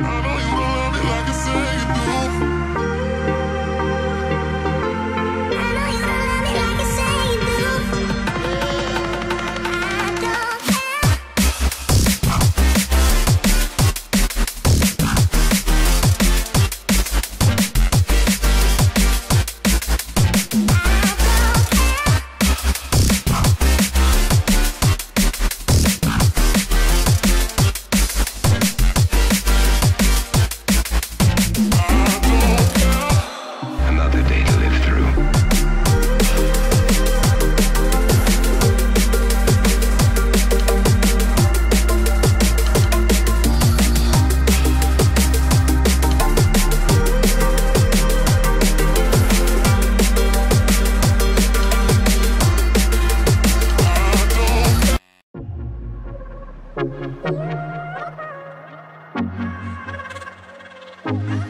I know you love me like I say you do. Mm-hmm.